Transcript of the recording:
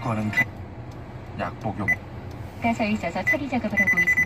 거는 약 복용. 가서 있어서 처리 작업을 하고 있어.